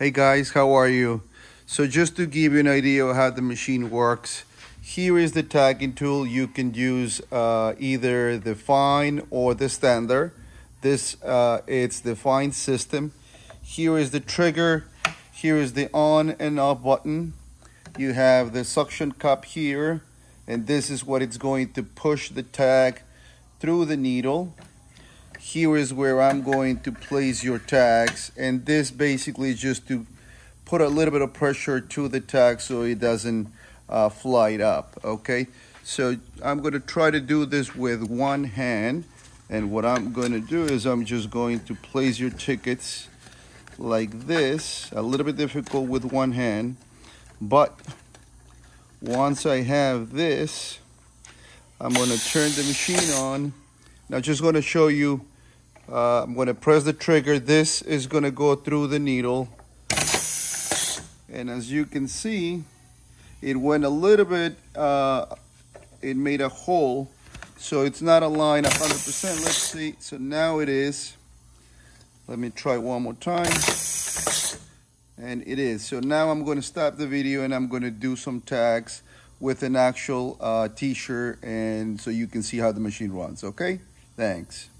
Hey guys, how are you? So just to give you an idea of how the machine works, here is the tagging tool. You can use uh, either the fine or the standard. This uh, it's the fine system. Here is the trigger. Here is the on and off button. You have the suction cup here, and this is what it's going to push the tag through the needle. Here is where I'm going to place your tags, and this basically is just to put a little bit of pressure to the tag so it doesn't uh, fly up, okay? So I'm going to try to do this with one hand, and what I'm going to do is I'm just going to place your tickets like this, a little bit difficult with one hand, but once I have this, I'm going to turn the machine on. Now just going to show you, uh, I'm going to press the trigger. This is going to go through the needle. And as you can see, it went a little bit, uh, it made a hole. So it's not aligned 100%. Let's see. So now it is. Let me try one more time. And it is. So now I'm going to stop the video and I'm going to do some tags with an actual uh, t-shirt and so you can see how the machine runs. Okay? Thanks.